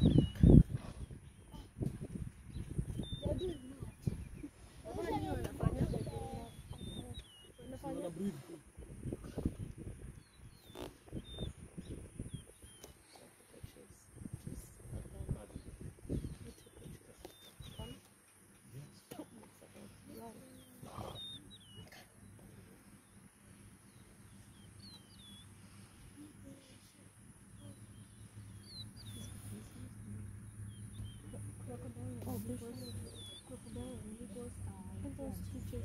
Thank you. 这个